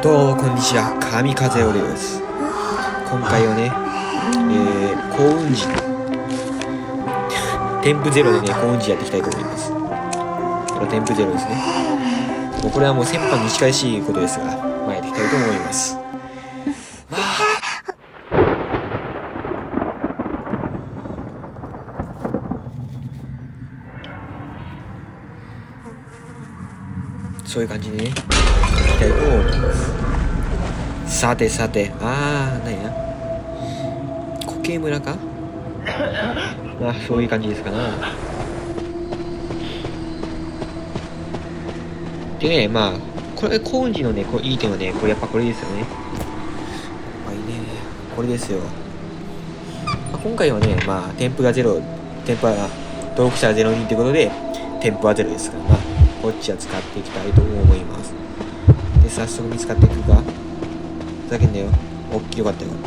どうもこんにちは。神風オレです。今回はねえー、幸運寺。添付ゼロでね幸運寺やっていきたいと思います。これ添付ゼロですね。もうこれはもう先般に近いしいことですがまあやっていきたいと思います。そういう感じにね。きたいと思いますさてさて。あーなんや？固形村か？ま あそういう感じですかな。でねまあこれコーンジのねこういい点はねこれやっぱこれですよね。まあいいね。これですよ、まあ、今回はねまあ添付がゼロ添付は登録者0人ということで添付はゼロですからまあこっちは使っていきたいと思いますで早速見つかっていくか。ふざけんなよ。おっきいよかったよ。かっ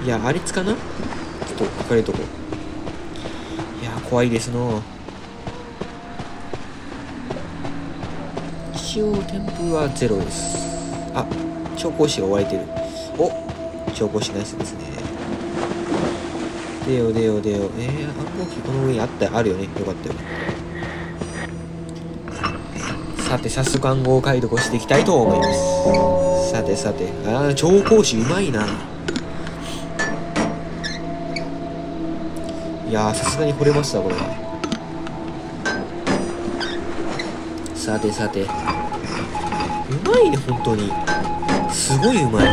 たいやあれつかな？ちょっと隠れとこいや怖いですの。一応添付はゼロです。あ調香師が追われてる。お調香師ナイスですね。出よ出よ出よえー、暗号機この上にあったあるよね。よかったよ。かったさて早速暗号解読していきたいと思います。さてさて。ああ調香師うまいな。いやさすがに惚れましたこれは。さてさて。うまいね本当に。すごいうまい。で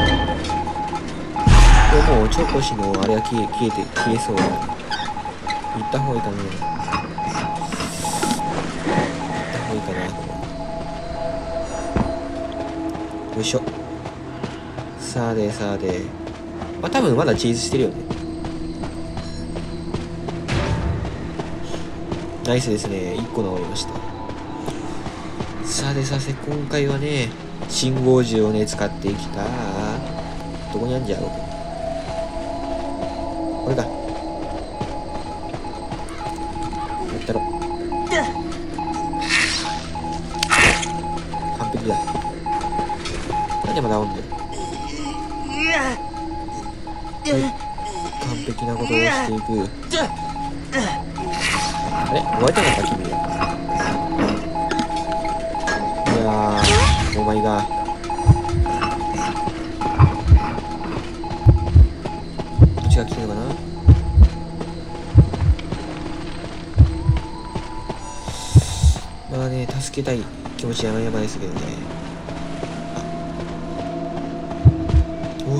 ももう調香師のあれは消え消えて消えそうだ。行った方がいいかなよいしょ。さあでさあで。まあ多分まだチーズしてるよね。ナイスですね。1個治りました。さてさて今回はね信号銃をね使ってきたどこにあるんじゃろう。これか。なんでまだおん。だよ完璧なことをしていくあれ終わりたかった君いやーお前がどっちが来てるのかなまあね助けたい気持ち山々ですけどね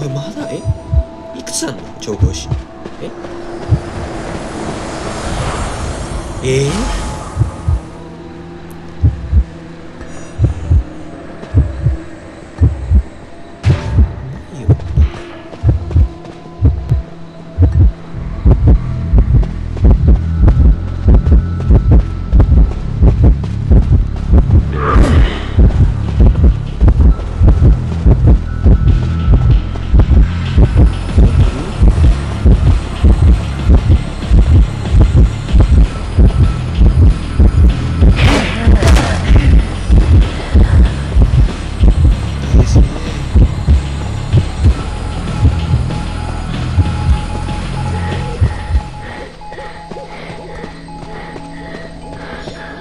おいまだえ？いくつあんの？調教師。え？えー？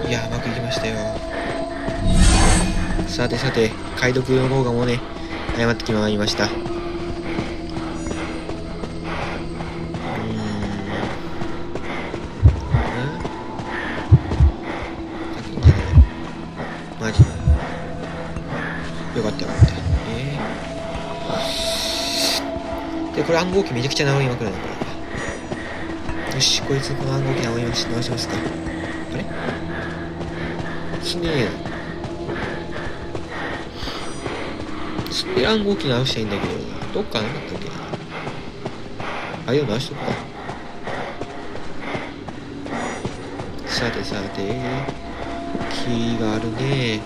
いやうまくいきましたよ。さてさて解読の方がもうね誤ってきまいりました。これ暗号機めちゃくちゃ直りまくるなこれよしこいつこの暗号機直りまし直しますか。あれ？きねえ。なスペ暗号機直したいんだけどどっかなかったっけ？なあれを直しとくか。さてさてキーがあるね。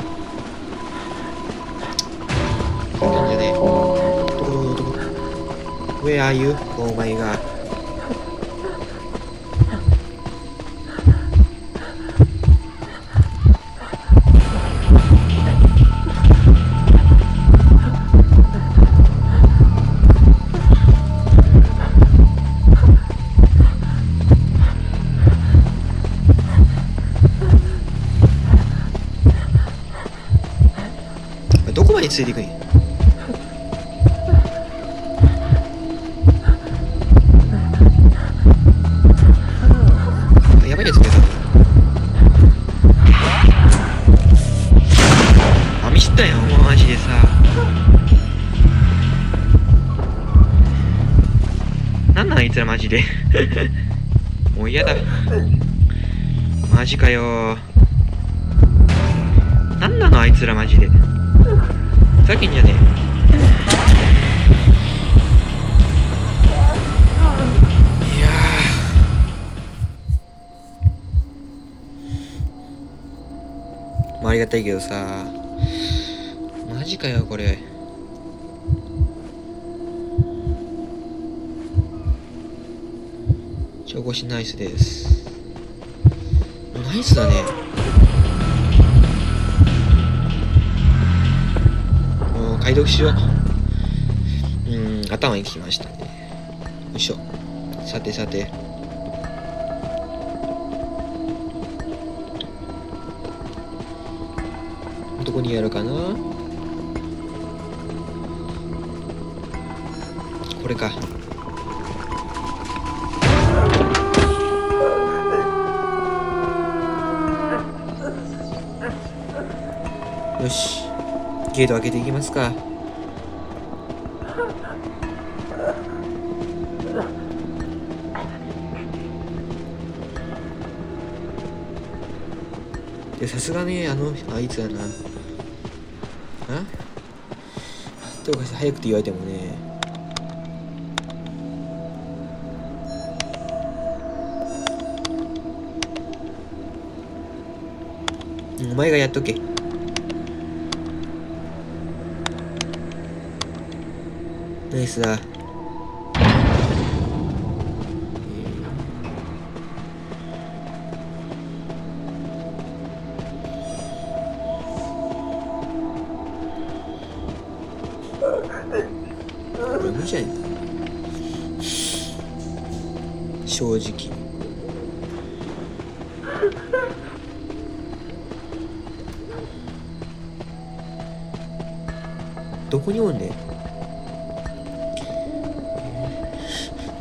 Where are you? Oh my god. What? どこまでついていくねあいつらマジで。もう嫌だ。マジかよ。なんなのあいつらマジで。ふざけんじゃねえ。いやあありがたいけどさ。マジかよこれ。超腰ナイスです。ナイスだね。もう解読しよう。うん頭にきましたね。よいしょ。さてさて。どこにやるかな？これか。よし。ゲート開けていきますか。でさすがねあのあいつやな。あ？どうかして早くて言われてもね。お前がやっとけ。ナイスだ。正直。どこにおんねん。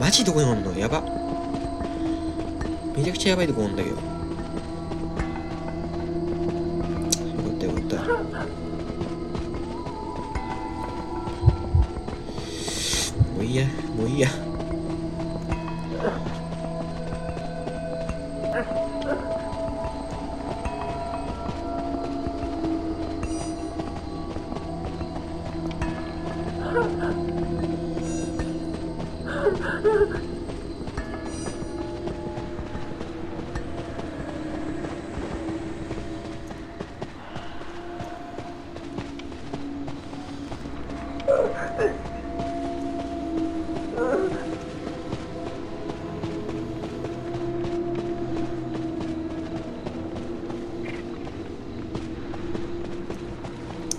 マジどこにおんの？やば。めちゃくちゃやばいとこおんだけど。よかったよかった。もういいやもういいや。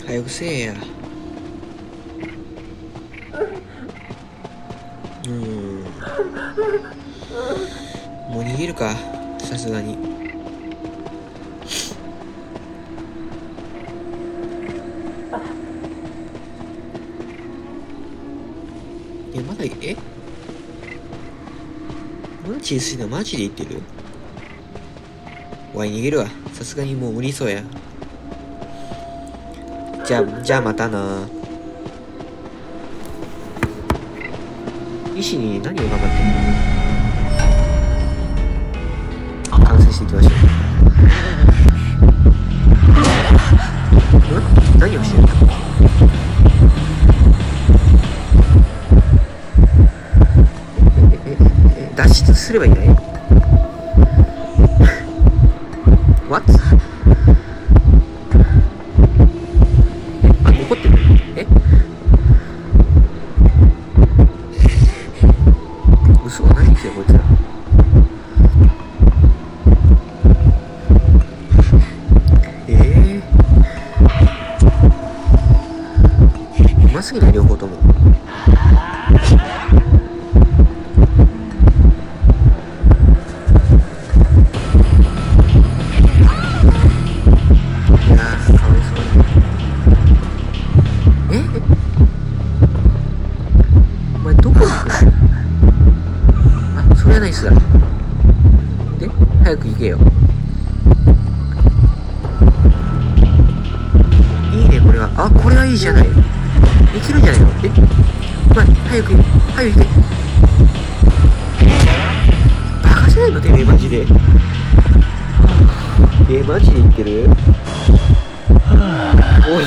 早くせえや。うん。もう逃げるかさすがに。えまだえ？マジ薄いのマジで言ってる？わい逃げるわ。さすがにもう無理そうや。じゃあじゃあまたな。医師に何を頑張ってんの？完成していきましょう何をしてるの？えええ脱出すればいいのえ What? いいじゃない。いけるんじゃないのえお前、早く、早く行け。バカじゃないの？てめえ、マジで。え、マジで言ってる？おい。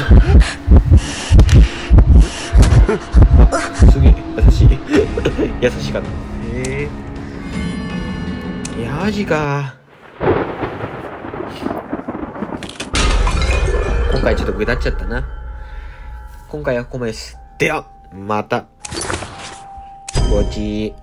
あ、すげえ、優しい。優しかった。へえ。いや、マジか。今回ちょっとぐだっちゃったな。今回はここまでです。では、また。ごち